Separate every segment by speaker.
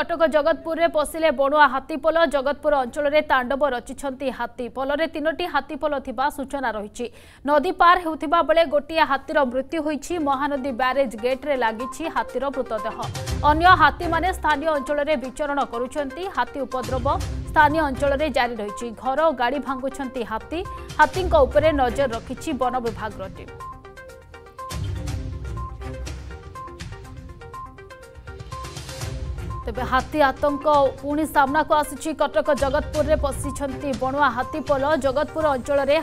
Speaker 1: କଟକ ଜଗତପୁରରେ ପଶିଲେ ବଣୁଆ ହାତୀପୋଲ ଜଗତପୁର ଅଞ୍ଚଳରେ ତାଣ୍ଡବ ରଚିଛନ୍ତି ହାତୀ ପୋଲରେ ତିନୋଟି ହାତୀପୋଲ ଥିବା ସୂଚନା ରହିଛି ନଦୀ ପାର ହେଉଥିବା ବେଳେ ଗୋଟିଏ ହାତୀର ମୃତ୍ୟୁ ହୋଇଛି ମହାନଦୀ ବ୍ୟାରେଜ୍ ଗେଟ୍ରେ ଲାଗିଛି ହାତୀର ମୃତଦେହ ଅନ୍ୟ ହାତୀମାନେ ସ୍ଥାନୀୟ ଅଞ୍ଚଳରେ ବିଚରଣ କରୁଛନ୍ତି ହାତୀ ଉପଦ୍ରବ ସ୍ଥାନୀୟ ଅଞ୍ଚଳରେ ଜାରି ରହିଛି ଘର ଓ ଗାଡ଼ି ଭାଙ୍ଗୁଛନ୍ତି ହାତୀ ହାତୀଙ୍କ ଉପରେ ନଜର ରଖିଛି ବନ ବିଭାଗର ଟିମ୍ ତେବେ ହାତୀ ଆତଙ୍କ ପୁଣି ସାମ୍ନାକୁ ଆସିଛି କଟକ ଜଗତପୁରରେ ପଶିଛନ୍ତି ବଣୁଆ ହାତୀପଲ ଜଗତପୁର ଅଞ୍ଚଳରେ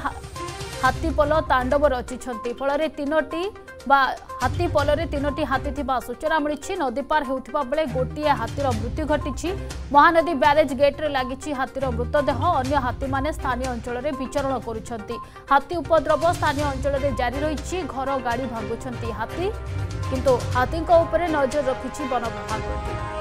Speaker 1: ହାତୀପଲ ତାଣ୍ଡବ ରଚିଛନ୍ତି ଫଳରେ ତିନୋଟି বা হাতী পলরে তিনোটি হাতী থাকা সূচনা মিছে নদী পার হেউথিবা বেলে গোটিয়ে হাতীর মৃত্যু ঘটিছি মহানদী ব্যারেজ গেটরে লাগিছি হাতীর মৃতদেহ অন্য হাতী মানে স্থানীয় অঞ্চলের বিচরণ করছেন হাতী উপদ্রব স্থানীয় অঞ্চলের জারি রয়েছে ঘর গাড়ি ভাঙ্গুচার হাতী কিন্তু হাতীঙ্ উপরে নজর রাখি বন বিভাগ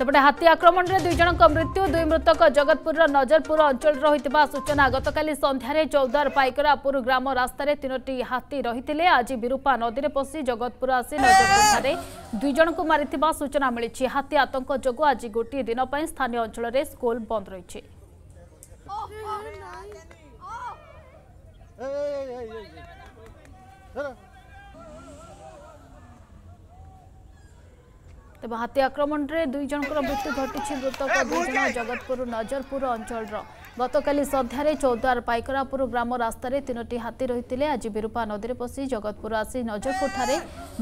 Speaker 1: ସେପଟେ ହାତୀ ଆକ୍ରମଣରେ ଦୁଇ ଜଣଙ୍କ ମୃତ୍ୟୁ ଦୁଇ ମୃତକ ଜଗତପୁରର ନଜରପୁର ଅଞ୍ଚଳରେ ରହିଥିବା ସୂଚନା ଗତକାଲି ସନ୍ଧ୍ୟାରେ ଚୌଦାର ପାଇକରାପୁର ଗ୍ରାମ ରାସ୍ତାରେ ତିନୋଟି ହାତୀ ରହିଥିଲେ ଆଜି ବିରୁପା ନଦୀରେ ପଶି ଜଗତପୁର ଆସି ନଜରପୁରଠାରେ ଦୁଇ ଜଣଙ୍କୁ ମାରିଥିବା ସୂଚନା ମିଳିଛି ହାତୀ ଆତଙ୍କ ଯୋଗୁଁ ଆଜି ଗୋଟିଏ ଦିନ ପାଇଁ ସ୍ଥାନୀୟ ଅଞ୍ଚଳରେ ସ୍କୁଲ ବନ୍ଦ ରହିଛି Hey, hey, hey, hey. ତେବେ ହାତୀ ଆକ୍ରମଣରେ ଦୁଇ ଜଣଙ୍କର ମୃତ୍ୟୁ ଘଟିଛି ମୃତକ ଦୁଇ ଜଣ ଜଗତପୁର ନଜରପୁର ଅଞ୍ଚଳର ଗତକାଲି ସନ୍ଧ୍ୟାରେ ଚୌଦ୍ୱାର ପାଇକରାପୁର ଗ୍ରାମ ରାସ୍ତାରେ ତିନୋଟି ହାତୀ ରହିଥିଲେ ଆଜି ବିରୁପା ନଦୀରେ ପଶି ଜଗତପୁର ଆସି ନଜରପୁରଠାରେ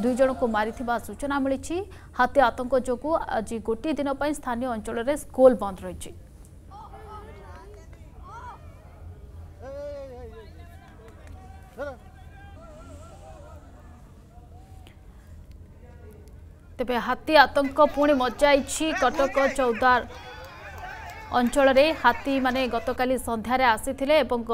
Speaker 1: ଦୁଇ ଜଣଙ୍କୁ ମାରିଥିବା ସୂଚନା ମିଳିଛି ହାତୀ ଆତଙ୍କ ଯୋଗୁଁ ଆଜି ଗୋଟିଏ ଦିନ ପାଇଁ ସ୍ଥାନୀୟ ଅଞ୍ଚଳରେ ସ୍କୁଲ ବନ୍ଦ ରହିଛି ତେବେ ହାତୀ ଆତଙ୍କ ପୁଣି ମଚାଇଛି କଟକ ଚୌଦ୍ୱାର ଅଞ୍ଚଳରେ ହାତୀମାନେ ଗତକାଲି ସନ୍ଧ୍ୟାରେ ଆସିଥିଲେ ଏବଂ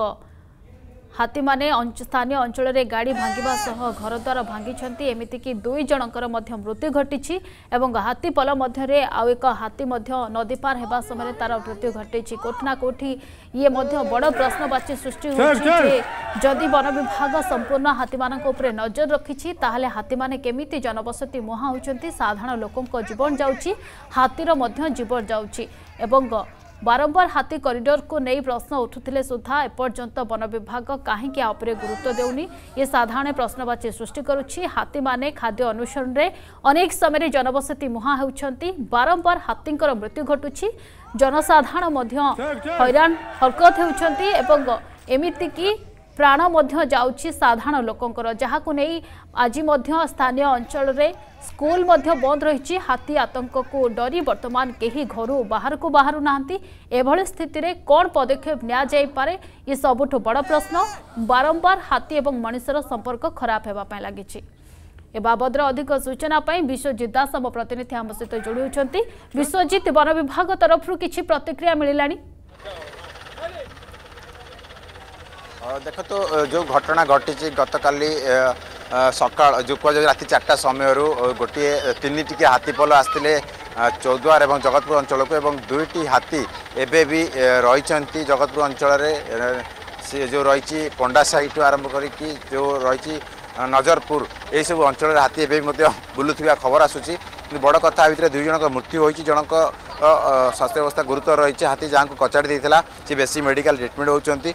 Speaker 1: ହାତୀମାନେ ସ୍ଥାନୀୟ ଅଞ୍ଚଳରେ ଗାଡ଼ି ଭାଙ୍ଗିବା ସହ ଘରଦ୍ୱାର ଭାଙ୍ଗିଛନ୍ତି ଏମିତିକି ଦୁଇ ଜଣଙ୍କର ମଧ୍ୟ ମୃତ୍ୟୁ ଘଟିଛି ଏବଂ ହାତୀପଲ ମଧ୍ୟରେ ଆଉ ଏକ ହାତୀ ମଧ୍ୟ ନଦୀ ପାର ହେବା ସମୟରେ ତାର ମୃତ୍ୟୁ ଘଟିଛି କୋଠି ନା କୋଠି ଇଏ ମଧ୍ୟ ବଡ଼ ପ୍ରଶ୍ନବାଚୀ ସୃଷ୍ଟି ହେଉଛି ଯେ ଯଦି ବନ ବିଭାଗ ସମ୍ପୂର୍ଣ୍ଣ ହାତୀମାନଙ୍କ ଉପରେ ନଜର ରଖିଛି ତାହେଲେ ହାତୀମାନେ କେମିତି ଜନବସତି ମୁହାଁ ହେଉଛନ୍ତି ସାଧାରଣ ଲୋକଙ୍କ ଜୀବନ ଯାଉଛି ହାତୀର ମଧ୍ୟ ଜୀବନ ଯାଉଛି ଏବଂ ବାରମ୍ବାର ହାତୀ କରିଡରକୁ ନେଇ ପ୍ରଶ୍ନ ଉଠୁଥିଲେ ସୁଦ୍ଧା ଏପର୍ଯ୍ୟନ୍ତ ବନ ବିଭାଗ କାହିଁକି ଏହା ଉପରେ ଗୁରୁତ୍ୱ ଦେଉନି ଏ ସାଧାରଣ ପ୍ରଶ୍ନବାଚୀ ସୃଷ୍ଟି କରୁଛି ହାତୀମାନେ ଖାଦ୍ୟ ଅନ୍ୱେଷଣରେ ଅନେକ ସମୟରେ ଜନବସତି ମୁହାଁ ହେଉଛନ୍ତି ବାରମ୍ବାର ହାତୀଙ୍କର ମୃତ୍ୟୁ ଘଟୁଛି ଜନସାଧାରଣ ମଧ୍ୟ ହଇରାଣ ହରକତ ହେଉଛନ୍ତି ଏବଂ ଏମିତିକି ପ୍ରାଣ ମଧ୍ୟ ଯାଉଛି ସାଧାରଣ ଲୋକଙ୍କର ଯାହାକୁ ନେଇ ଆଜି ମଧ୍ୟ ସ୍ଥାନୀୟ ଅଞ୍ଚଳରେ ସ୍କୁଲ ମଧ୍ୟ ବନ୍ଦ ରହିଛି ହାତୀ ଆତଙ୍କକୁ ଡରି ବର୍ତ୍ତମାନ କେହି ଘରୁ ବାହାରକୁ ବାହାରୁ ନାହାନ୍ତି ଏଭଳି ସ୍ଥିତିରେ କ'ଣ ପଦକ୍ଷେପ ନିଆଯାଇପାରେ ଏ ସବୁଠୁ ବଡ଼ ପ୍ରଶ୍ନ ବାରମ୍ବାର ହାତୀ ଏବଂ ମଣିଷର ସମ୍ପର୍କ ଖରାପ ହେବା ପାଇଁ ଲାଗିଛି ଏ ବାବଦରେ ଅଧିକ ସୂଚନା ପାଇଁ ବିଶ୍ୱଜିତ ଦାସ ଆମ ପ୍ରତିନିଧି ଆମ ସହିତ ଯୋଡ଼ି ହେଉଛନ୍ତି ବିଶ୍ୱଜିତ ବନ ବିଭାଗ ତରଫରୁ କିଛି ପ୍ରତିକ୍ରିୟା ମିଳିଲାଣି
Speaker 2: ଦେଖନ୍ତୁ ଯେଉଁ ଘଟଣା ଘଟିଛି ଗତକାଲି ସକାଳ ଯେଉଁ କୁହାଯାଉଛି ରାତି ଚାରିଟା ସମୟରୁ ଗୋଟିଏ ତିନିଟିକି ହାତୀପଲ ଆସିଥିଲେ ଚୌଦ୍ୱାର ଏବଂ ଜଗତପୁର ଅଞ୍ଚଳକୁ ଏବଂ ଦୁଇଟି ହାତୀ ଏବେ ବି ରହିଛନ୍ତି ଜଗତପୁର ଅଞ୍ଚଳରେ ସେ ଯେଉଁ ରହିଛି ପଣ୍ଡା ସାହିଠୁ ଆରମ୍ଭ କରିକି ଯେଉଁ ରହିଛି ନଜରପୁର ଏହିସବୁ ଅଞ୍ଚଳରେ ହାତୀ ଏବେ ବି ମଧ୍ୟ ବୁଲୁଥିବା ଖବର ଆସୁଛି କିନ୍ତୁ ବଡ଼ କଥା ଭିତରେ ଦୁଇ ଜଣଙ୍କ ମୃତ୍ୟୁ ହୋଇଛି ଜଣଙ୍କ ସ୍ୱାସ୍ଥ୍ୟ ଅବସ୍ଥା ଗୁରୁତର ରହିଛି ହାତୀ ଯାହାଙ୍କୁ କଚାଡ଼ି ଦେଇଥିଲା ସେ ବେଶୀ ମେଡ଼ିକାଲ ଟ୍ରିଟମେଣ୍ଟ ହେଉଛନ୍ତି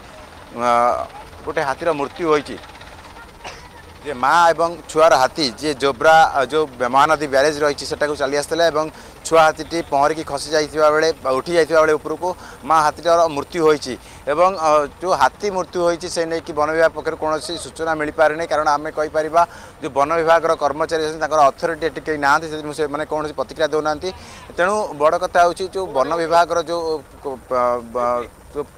Speaker 2: ଗୋଟେ ହାତୀର ମୃତ୍ୟୁ ହୋଇଛି ଯେ ମା ଏବଂ ଛୁଆର ହାତୀ ଯିଏ ଜୋବ୍ରା ଯେଉଁ ମହାନଦୀ ବ୍ୟାରେଜ୍ ରହିଛି ସେଟାକୁ ଚାଲି ଆସିଥିଲା ଏବଂ ଛୁଆ ହାତୀଟି ପହଁରିକି ଖସି ଯାଇଥିବା ବେଳେ ଉଠି ଯାଇଥିବା ବେଳେ ଉପରକୁ ମା ହାତୀଟାର ମୃତ୍ୟୁ ହୋଇଛି ଏବଂ ଯେଉଁ ହାତୀ ମୃତ୍ୟୁ ହୋଇଛି ସେ ନେଇକି ବନ ବିଭାଗ ପକ୍ଷରୁ କୌଣସି ସୂଚନା ମିଳିପାରିନି କାରଣ ଆମେ କହିପାରିବା ଯେଉଁ ବନ ବିଭାଗର କର୍ମଚାରୀ ଅଛନ୍ତି ତାଙ୍କର ଅଥରିଟି ଏଠି କେହି ନାହାନ୍ତି ସେଥିପାଇଁ ସେମାନେ କୌଣସି ପ୍ରତିକ୍ରିୟା ଦେଉନାହାନ୍ତି ତେଣୁ ବଡ଼ କଥା ହେଉଛି ଯେଉଁ ବନ ବିଭାଗର ଯେଉଁ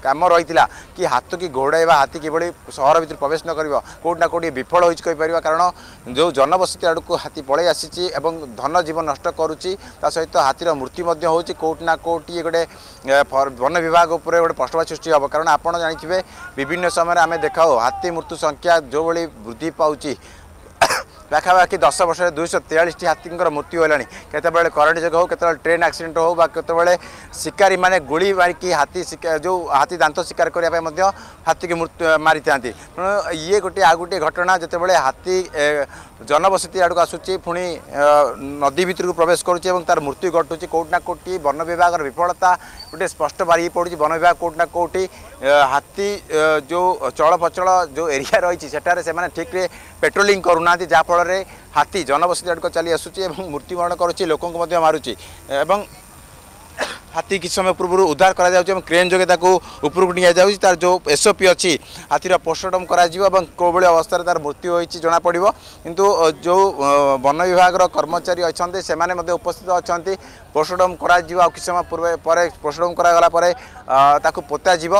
Speaker 2: काम रहिला कि हातकि घोडै हाती किभयो सहरभित्र प्रवेश न नकुटिना के विफल पारेको कारण जो जनबसति आडिको हाती पलै आसिन्छ धन जीवन नष्ट गर्छसहित हाती र मृत्यु हौँ के गए वन विभाग प्रस्ताव सृष्टि हे कारण आप जे विभिन्न समयमा आम देखाउ हाती जो जोभी वृद्धि पा ପାଖାପାଖି ଦଶ ବର୍ଷରେ ଦୁଇଶହ ତେୟାଳିଶଟି ହାତୀଙ୍କର ମୃତ୍ୟୁ ହେଲାଣି କେତେବେଳେ କରେଣ୍ଟ ଯୋଗୁଁ ହେଉ କେତେବେଳେ ଟ୍ରେନ୍ ଆକ୍ସିଡେଣ୍ଟ ହେଉ ବା କେତେବେଳେ ଶିକାରୀମାନେ ଗୁଳି ମାରିକି ହାତୀ ଯେଉଁ ହାତୀ ଦାନ୍ତ ଶିକାର କରିବା ପାଇଁ ମଧ୍ୟ ହାତୀକି ମାରିଥାନ୍ତି ତେଣୁ ଇଏ ଗୋଟିଏ ଆଉ ଗୋଟିଏ ଘଟଣା ଯେତେବେଳେ ହାତୀ ଜନବସତି ଆଡ଼କୁ ଆସୁଛି ପୁଣି ନଦୀ ଭିତରକୁ ପ୍ରବେଶ କରୁଛି ଏବଂ ତା'ର ମୃତ୍ୟୁ ଘଟୁଛି କେଉଁଠି ନା କେଉଁଠି ବନ ବିଭାଗର ବିଫଳତା ଗୋଟେ ସ୍ପଷ୍ଟ ବାରି ପଡ଼ୁଛି ବନ ବିଭାଗ କେଉଁଠି ନା କେଉଁଠି ହାତୀ ଯେଉଁ ଚଳପଚଳ ଯେଉଁ ଏରିଆ ରହିଛି ସେଠାରେ ସେମାନେ ଠିକ୍ରେ ପେଟ୍ରୋଲିଂ କରୁନାହାନ୍ତି ଯାହାଫଳରେ ହାତୀ ଜନବସତି ଆଡ଼କୁ ଚାଲି ଆସୁଛି ଏବଂ ମୃତ୍ୟୁବରଣ କରୁଛି ଲୋକଙ୍କୁ ମଧ୍ୟ ମାରୁଛି ଏବଂ হাতি কিছু সময় পূর্ব উদ্ধার করা যাচ্ছে এবং ক্রেন যোগে তাকে উপরকু নিয়ে যাচ্ছে তার যে এসওপি অছি হাতির পোস্টমর্টম করা এবং কোভাবে অবস্থায় তার মৃত্যু হয়েছে জনা পড়ব কিন্তু যে বন বিভাগের কর্মচারী অনেক সে উপস্থিত অনেক পোস্টমর্টম করা কিছু সময় পূর্বে পরে পোস্টমর্টম করা পরে তাকে পোতা যাব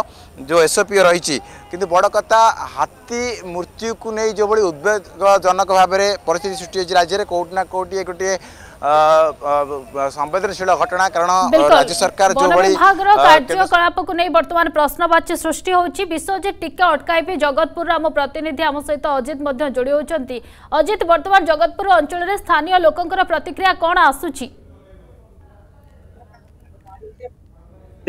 Speaker 2: যে এসওপি রয়েছে কিন্তু বড় কথা হাতি মৃত্যুকে নিয়ে যেভাবে উদ্বেগজনক ভাবে পরিস্থিতি সৃষ্টি হয়েছে রাজ্যের কোটি না কোটি
Speaker 1: গোটিয়ে
Speaker 2: संवेदनशील घटना
Speaker 1: कारण
Speaker 2: राज्य
Speaker 1: सरकार
Speaker 2: जो भଳି
Speaker 1: କାର୍ଯ୍ୟକଳାପକୁ ନେଇ ବର୍ତ୍ତମାନ ପ୍ରଶ୍ନବାଚୀ ସୃଷ୍ଟି ହେଉଛି ବିଶ୍ୱଜିତ ଟିକେ ଅଟକାଇବି ଜଗତପୁରର ଆମ ପ୍ରତିନିଧି ଆମ ସହିତ ଅଜିତ ମଧ୍ୟ ଯୋଡ଼ି ହେଉଛନ୍ତି ଅଜିତ ବର୍ତ୍ତମାନ ଜଗତପୁର ଅଞ୍ଚଳରେ ସ୍ଥାନୀୟ ଲୋକଙ୍କର ପ୍ରତିକ୍ରିୟା କ'ଣ ଆସୁଛି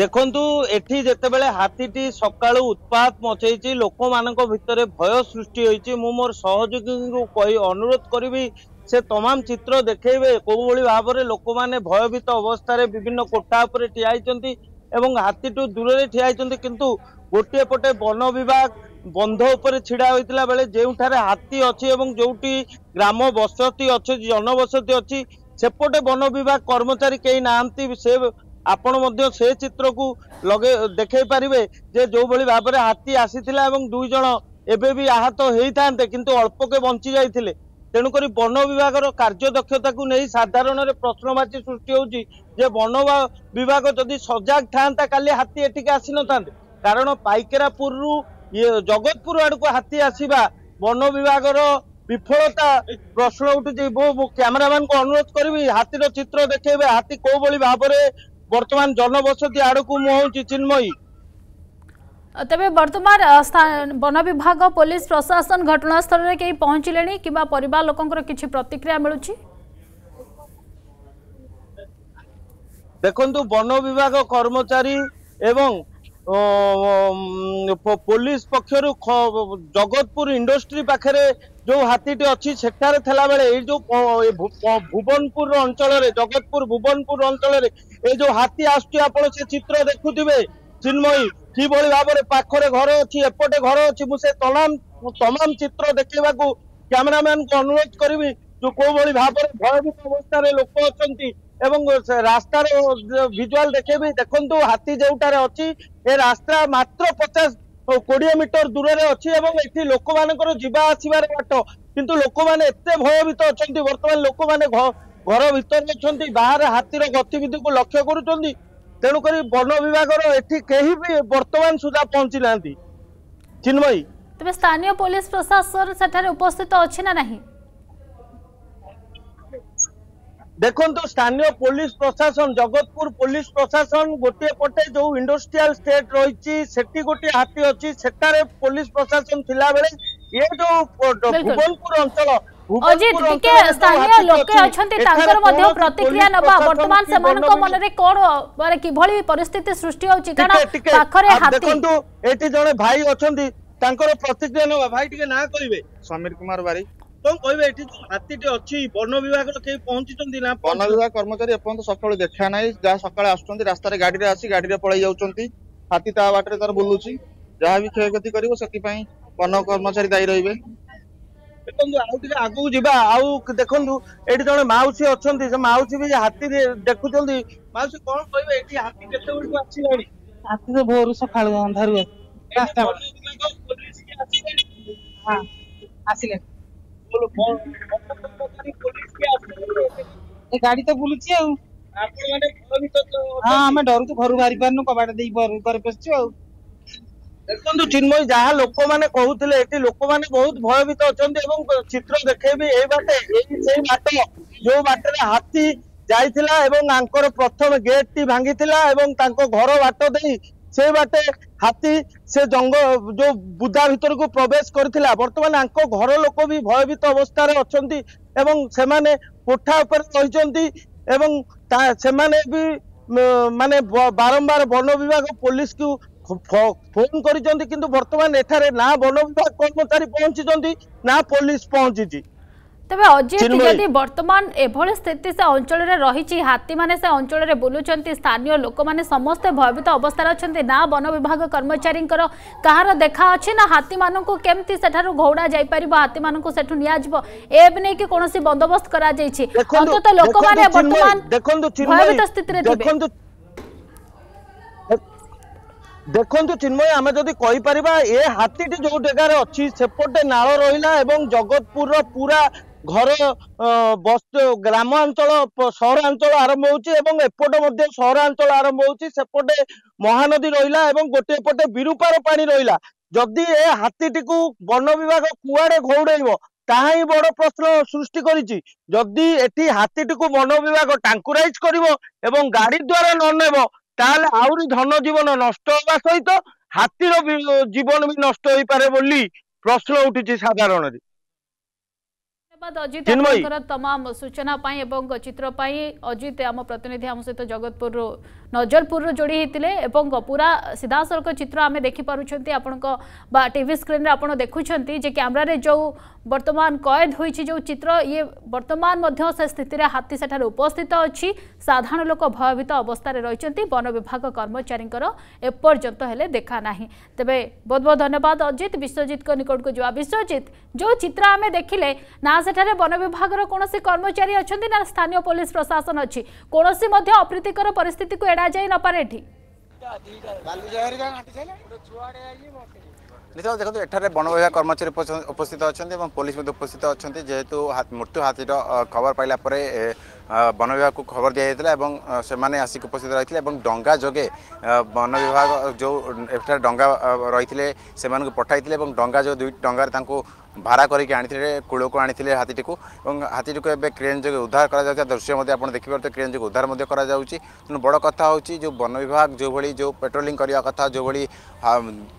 Speaker 3: ଦେଖନ୍ତୁ ଏଠି ଯେତେବେଳେ ହାତୀଟି ସକାଳୁ ଉତ୍ପାତ ମଚେଇଛି ଲୋକମାନଙ୍କ ଭିତରେ ଭୟ ସୃଷ୍ଟି ହୋଇଛି ମୁଁ ମୋର ସହଯୋଗୀଙ୍କୁ କହି ଅନୁରୋଧ କରିବି ସେ ତମାମ ଚିତ୍ର ଦେଖେଇବେ କୋଉଭଳି ଭାବରେ ଲୋକମାନେ ଭୟଭୀତ ଅବସ୍ଥାରେ ବିଭିନ୍ନ କୋଠା ଉପରେ ଠିଆ ହୋଇଛନ୍ତି ଏବଂ ହାତୀଠୁ ଦୂରରେ ଠିଆ ହୋଇଛନ୍ତି କିନ୍ତୁ ଗୋଟିଏ ପଟେ ବନ ବିଭାଗ ବନ୍ଧ ଉପରେ ଛିଡ଼ା ହୋଇଥିଲା ବେଳେ ଯେଉଁଠାରେ ହାତୀ ଅଛି ଏବଂ ଯେଉଁଠି ଗ୍ରାମ ବସତି ଅଛି ଜନବସତି ଅଛି ସେପଟେ ବନ ବିଭାଗ କର୍ମଚାରୀ କେହି ନାହାନ୍ତି ସେ ଆପଣ ମଧ୍ୟ ସେ ଚିତ୍ରକୁ ଲଗେଇ ଦେଖେଇ ପାରିବେ ଯେ ଯେଉଁଭଳି ଭାବରେ ହାତୀ ଆସିଥିଲା ଏବଂ ଦୁଇ ଜଣ ଏବେ ବି ଆହତ ହେଇଥାନ୍ତେ କିନ୍ତୁ ଅଳ୍ପକେ ବଞ୍ଚି ଯାଇଥିଲେ তেমক বন বিভাগ কার্যদক্ষতা নেই সাধারণের প্রশ্নবাচী সৃষ্টি হচ্ছে যে বন বিভাগ যদি সজাগ থাকে
Speaker 1: কালি হাতি এটিকে আসি নথান্তে কারণ পাইকেরাপুর জগৎপুর আড়ক হাতি আসবা বন বিভাগ বিফলতা প্রশ্ন উঠুছে বহু
Speaker 3: ক্যামেরাম্যান অনুরোধ করবি হাতির চিত্র দেখবে হাতি কোভাবে ভাবে বর্তমান জনবসতি আড়ক মুহৌছি চিন্ময়ী তবে বর্তমান বন বিভাগ পুলিশ প্রশাসন ঘটনাস্থলের কে পৌঁছিলে কিংবা পরিবার লোকর কিছু প্রতিক্রিয়া মিলুছি দেখন্তু বন বিভাগ কর্মচারী এবং পুলিশ পক্ষর জগতপুর ইন্ডস্ট্রি পাখে যে হাতীটি অঠার থাকবে এই যে ভুবনপুর অঞ্চলের জগতপুর ভুবনপুর অঞ্চলের এই যে হাতী আসছে আপনার সে চিত্র দেখুবে চিন্ময়ী কিভাবে ভাবে পাখরে ঘর অছি এপটে ঘর অছি মু সে তমাম তমাম চিত্র দেখাইবাকু ক্যামেরাম্যানকে অনুরোধ করিবি যে কোভাবে ভাবে ভয়ভীত অবস্থায় লোক অনেক এবং রাস্তার ভিজুয়াল দেখেবি দেখন্তু হাতি যেটার অছি এ রাস্তা মাত্র পচাশ কোড়িয়ে মিটর দূরে অছি এবং এটি লোক মানকর যা আসবার বাট কিন্তু লোক মানে এত ভয়ভীত অনেক বর্তমানে
Speaker 1: লোক মানে ঘর ভিতরে অনেক বাহার হাতির গতিবিধি লক্ষ্য
Speaker 3: করুচার तेणुक वन विभाग बर्तमान सुधा पहुंची ना चिन्मयी तेज स्थानीय पुलिस प्रशासन उपस्थित अच्छा ना देखो तो स्थानीय पुलिस प्रशासन जगतपुर पुलिस प्रशासन
Speaker 1: गोटे
Speaker 3: पटे जो
Speaker 1: इंडस्ट्रियल
Speaker 3: स्टेट
Speaker 1: रही
Speaker 3: से गोटे
Speaker 1: हाथी
Speaker 3: अच्छी
Speaker 1: से
Speaker 3: पुलिस
Speaker 1: प्रशासन
Speaker 3: थी
Speaker 1: ये जो
Speaker 3: भुवनपुर
Speaker 1: अंचल
Speaker 3: অজিত
Speaker 1: টিকে
Speaker 3: স্থানীয়
Speaker 1: লোকে
Speaker 3: অছন্তি
Speaker 1: তাঙ্কর
Speaker 3: মধ্যে প্রতিক্রিয়া
Speaker 1: নবা বর্তমান সেমানক মনরে কোন মানে কিভলি
Speaker 3: পরিস্থিতি
Speaker 1: সৃষ্টি
Speaker 3: হচ্ছে
Speaker 1: কারণ
Speaker 3: পাখরে
Speaker 1: হাতি
Speaker 3: দেখন্তু এটি জনে ভাই অছন্তি তাঙ্কর প্রতিক্রিয়া নবা ভাই টিকে না করিবে
Speaker 4: সমীর কুমার বারি
Speaker 3: কম কইবে এটি হাতিটি অছি বন বিভাগর কেই পৌঁছিছন্তি না বন
Speaker 4: বিভাগ কর্মচারী এপন্ত সকালে দেখা নাই যা সকালে আসছন্তি রাস্তারে গাড়িরে আসি গাড়িরে পলাই যাউছন্তি হাতি তা বাটরে তার বুলুছি যাহা বি ক্ষয়ক্ষতি করিব সেতি পাই বন কর্মচারী দায়ী রইবে
Speaker 3: ଦେଖନ୍ତୁ ଆଉ ଟିକେ ଆଗକୁ ଯିବା ଆଉ ଦେଖନ୍ତୁ ଏଠି ଜଣେ ମାଉସୀ ଅଛନ୍ତି ସେ ମାଉସୀ ବି ହାତୀ ଦେଖୁଛନ୍ତି ମାଉସୀ କଣ କହିବେ ଏଠି ହାତୀ କେତେ ଗୁଡ଼ିକ ଆସିଲାଣି
Speaker 5: ହାତୀ ତ ଭୋରୁ ସକାଳୁ ଅନ୍ଧାରୁ ଆସିଲେ ଏ ଗାଡି ତ ବୁଲୁଛି ଆଉ ହଁ ଆମେ ଡରୁଛୁ ଘରୁ ବାହାରି ପାରୁନୁ କବାଟ ଦେଇ ଘରେ ପଶିଛୁ ଆଉ
Speaker 3: ଦେଖନ୍ତୁ ଚିନ୍ମୟ ଯାହା ଲୋକମାନେ କହୁଥିଲେ ଏଠି ଲୋକମାନେ ବହୁତ ଭୟଭୀତ ଅଛନ୍ତି ଏବଂ ଚିତ୍ର ଦେଖେଇବି ଏଇ ବାଟେ ଏଇ ସେଇ ବାଟ ଯୋଉ ବାଟରେ ହାତୀ ଯାଇଥିଲା ଏବଂ ତାଙ୍କର ପ୍ରଥମ ଗେଟ୍ଟି ଭାଙ୍ଗିଥିଲା ଏବଂ ତାଙ୍କ ଘର ବାଟ ଦେଇ ସେ ବାଟେ ହାତୀ ସେ ଜଙ୍ଗ ଯୋଉ ବୁଦା ଭିତରକୁ ପ୍ରବେଶ କରିଥିଲା ବର୍ତ୍ତମାନ ଆଙ୍କ ଘର ଲୋକ ବି ଭୟଭୀତ ଅବସ୍ଥାରେ ଅଛନ୍ତି ଏବଂ ସେମାନେ କୋଠା ଉପରେ ରହିଛନ୍ତି ଏବଂ ସେମାନେ ବି ମାନେ ବାରମ୍ବାର ବନ ବିଭାଗ ପୋଲିସକୁ ফোন କରିଛନ୍ତି କିନ୍ତୁ ବର୍ତ୍ତମାନ ଏଠାରେ ନା ବନ ବିଭାଗ କର୍ମଚାରୀ ପହଞ୍ଚିଛନ୍ତି ନା ପୋଲିସ ପହଞ୍ଚିଛି
Speaker 1: ତେବେ ଅଜିତ ଯଦି ବର୍ତ୍ତମାନ ଏଭଳି ସ୍ଥିତି ସେ ଅଞ୍ଚଳରେ ରହିଛି ହାତୀମାନେ ସେ ଅଞ୍ଚଳରେ ବୁଲୁଛନ୍ତି ସ୍ଥାନୀୟ ଲୋକମାନେ ସମସ୍ତେ ଭୟଭୀତ ଅବସ୍ଥାରେ ଅଛନ୍ତି ନା ବନ ବିଭାଗ କର୍ମଚାରୀଙ୍କର କାହାର ଦେଖା ଅଛି ନା ହାତୀମାନଙ୍କୁ କେମିତି ସେଠାରୁ ଘଉଡ଼ା ଯାଇପାରିବ ହାତୀମାନଙ୍କୁ ସେଠୁ ନିଆଯିବ ଏବେ ନେଇକି କୌଣସି ବନ୍ଦୋବସ୍ତ କରାଯାଇଛି ଅନ୍ତତଃ ଲୋକମାନେ ବର୍ତ୍ତମାନ ଭୟଭୀତ ସ୍ଥିତିରେ ଥିବେ
Speaker 3: ଦେଖନ୍ତୁ ଚିନ୍ମୟ ଆମେ ଯଦି କହିପାରିବା ଏ ହାତୀଟି ଯେଉଁ ଜାଗାରେ ଅଛି ସେପଟେ ନାଳ ରହିଲା ଏବଂ ଜଗତପୁରର ପୁରା ଘର ଗ୍ରାମାଞ୍ଚଳ ସହରାଞ୍ଚଳ ଆରମ୍ଭ ହେଉଛି ଏବଂ ଏପଟ ମଧ୍ୟ ସହରାଞ୍ଚଳ ଆରମ୍ଭ ହେଉଛି ସେପଟେ ମହାନଦୀ ରହିଲା ଏବଂ ଗୋଟିଏ ପଟେ ବିରୁପାର ପାଣି ରହିଲା ଯଦି ଏ ହାତୀଟିକୁ ବନ ବିଭାଗ କୁଆଡେ ଘଉଡେଇବ ତାହା ହିଁ ବଡ ପ୍ରଶ୍ନ ସୃଷ୍ଟି କରିଛି ଯଦି ଏଠି ହାତୀଟିକୁ ବନ ବିଭାଗ ଟାଙ୍କୁରାଇଜ କରିବ ଏବଂ ଗାଡି ଦ୍ୱାରା ନ ନେବ ତାହେଲେ ଆହୁରି ଧନ ଜୀବନ ନଷ୍ଟ ହେବା ସହିତ ହାତୀର ଜୀବନ ବି ନଷ୍ଟ ହେଇପାରେ ବୋଲି ପ୍ରଶ୍ନ ଉଠୁଛି ସାଧାରଣରେ
Speaker 1: धन्यवाद तमाम सूचना चित्र अजित आम प्रतिनिधि जगतपुर नजरपुर जोड़ी पूरा सीधा सड़क चित्र आम देखिपुर स्क्रीन आप देखुं क्यमेर जो बर्तमान कैद हो चित्र ये बर्तमान से स्थित हाथी सेठे अच्छी साधारण लोक भयभीत अवस्था रही वन विभाग कर्मचारी देखा ना तेज बहुत बहुत धन्यवाद अजित विश्वजित निकट को जो चित्र आम देखिले ना से ସେଠାରେ ବନ ବିଭାଗର କୌଣସି କର୍ମଚାରୀ ଅଛନ୍ତି ନା ସ୍ଥାନୀୟ ପୋଲିସ ପ୍ରଶାସନ ଅଛି କୌଣସି ମଧ୍ୟ ଅପ୍ରୀତିକର ପରିସ୍ଥିତିକୁ ଏଡ଼ାଯାଇ ନପାରେ ଏଠି
Speaker 2: ନିଶ୍ଚୟ ଦେଖନ୍ତୁ ଏଠାରେ ବନ ବିଭାଗ କର୍ମଚାରୀ ଉପସ୍ଥିତ ଅଛନ୍ତି ଏବଂ ପୋଲିସ ମଧ୍ୟ ଉପସ୍ଥିତ ଅଛନ୍ତି ଯେହେତୁ ମୃତ୍ୟୁ ହାତୀର ଖବର ପାଇଲା ପରେ ବନ ବିଭାଗକୁ ଖବର ଦିଆଯାଇଥିଲା ଏବଂ ସେମାନେ ଆସିକି ଉପସ୍ଥିତ ରହିଥିଲେ ଏବଂ ଡଙ୍ଗା ଯୋଗେ ବନ ବିଭାଗ ଯେଉଁ ଏଠାରେ ଡଙ୍ଗା ରହିଥିଲେ ସେମାନଙ୍କୁ ପଠାଇଥିଲେ ଏବଂ ଡଙ୍ଗା ଯେଉଁ ଦୁଇ ଡଙ୍ଗାରେ ତାଙ୍କୁ ভাড়া করি আনিলে কূলক আনিলে হাতিটি এবং হাতিটি এবার ক্রেন যোগে উদ্ধার করা যাচ্ছে দৃশ্য আপনার দেখি দেখিপারে ক্রেন যোগে উদ্ধার করা যাচ্ছে তেমন বড় কথা হচ্ছে যে বন বিভাগ যেভাবে যে পেট্রোলিং করা কথা যেভাবে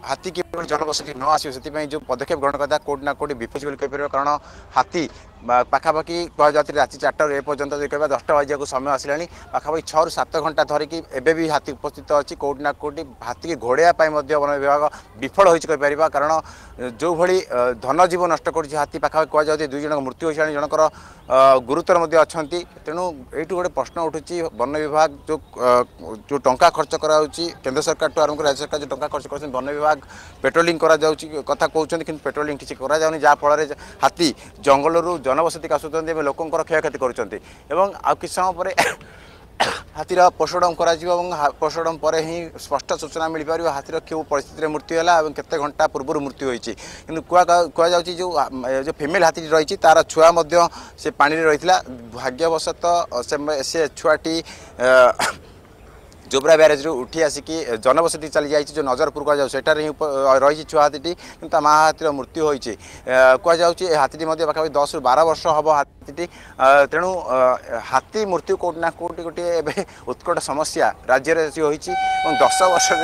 Speaker 2: হাতি কি জনবসতি ন আসবে সেপা যে পদক্ষেপ গ্রহণ কথা কোটি না কোটি বিপজি বলে কেপার কারণ হাতি পাখাপাখি কুহযাচ্ছে রাতে চারটার এ পর্যন্ত যদি কহবা দশটা বাজিয়া সময় আসলে পাখাপাখি ছু সাত ঘন্টা ধরিকি এবে বি হাতী উপস্থিত অনেক কোটি না কোটি হাতি ঘোড়াইয়া বন বিভাগ বিফল হয়েছে কেপার কারণ যেভাবে ধনজীবন ଜୀବ ନଷ୍ଟ କରୁଛି ହାତୀ ପାଖାପାଖି କୁହାଯାଉଛି ଦୁଇ ଜଣଙ୍କ ମୃତ୍ୟୁ ହୋଇସାରଣି ଜଣଙ୍କର ଗୁରୁତର ମଧ୍ୟ ଅଛନ୍ତି ତେଣୁ ଏଇଠୁ ଗୋଟେ ପ୍ରଶ୍ନ ଉଠୁଛି ବନ ବିଭାଗ ଯେଉଁ ଯେଉଁ ଟଙ୍କା ଖର୍ଚ୍ଚ କରାଯାଉଛି କେନ୍ଦ୍ର ସରକାରଠୁ ଆରମ୍ଭ କରି ରାଜ୍ୟ ସରକାର ଯେଉଁ ଟଙ୍କା ଖର୍ଚ୍ଚ କରୁଛନ୍ତି ବନ ବିଭାଗ ପେଟ୍ରୋଲିଂ କରାଯାଉଛି କଥା କହୁଛନ୍ତି କିନ୍ତୁ ପେଟ୍ରୋଲିଂ କିଛି କରାଯାଉନି ଯାହାଫଳରେ ହାତୀ ଜଙ୍ଗଲରୁ ଜନବସତିକୁ ଆସୁଛନ୍ତି ଏବଂ ଲୋକଙ୍କର କ୍ଷୟକ୍ଷତି କରୁଛନ୍ତି ଏବଂ ଆଉ କିଛି ସମୟ ପରେ ହାତୀର ପୋଷଡମ୍ କରାଯିବ ଏବଂ ପୋଷଡମ୍ ପରେ ହିଁ ସ୍ପଷ୍ଟ ସୂଚନା ମିଳିପାରିବ ହାତୀର କେଉଁ ପରିସ୍ଥିତିରେ ମୃତ୍ୟୁ ହେଲା ଏବଂ କେତେ ଘଣ୍ଟା ପୂର୍ବରୁ ମୃତ୍ୟୁ ହୋଇଛି କିନ୍ତୁ କୁହାଯାଉଛି ଯେଉଁ ଯେଉଁ ଫିମେଲ୍ ହାତୀଟି ରହିଛି ତା'ର ଛୁଆ ମଧ୍ୟ ସେ ପାଣିରେ ରହିଥିଲା ଭାଗ୍ୟବଶତଃ ସେ ଛୁଆଟି জোবরা ব্যারেজ্রু উঠি আসিকি জনবসতি চালি যাই যে নজরপুর কুয়া সেটার হি রয়েছে ছুয়া হাতিটি কিন্তু তা মা হাতির মৃত্যু হয়েছে কুযাচ্ছে এই হাতিটি মধ্যে পাখাপি দশ রু বার বর্ষ হব হাতিটি তেমন হাতি মৃত্যু কোটি না কোটি গোটিয়ে এবে উৎকট সমস্যা রাজ্যের হয়েছে এবং দশ বর্ষে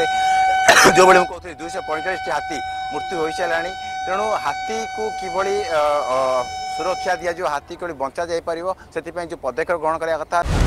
Speaker 2: যেভাবে মু দুইশ পঁয়তাল্লিশটি হাতি মৃত্যু হয়ে সারা তেণু হাতিকে কিভাবে সুরক্ষা দিয়া হাতি কিভাবে বঞ্চা যাই পার সেই যে পদক্ষেপ গ্রহণ করা কথা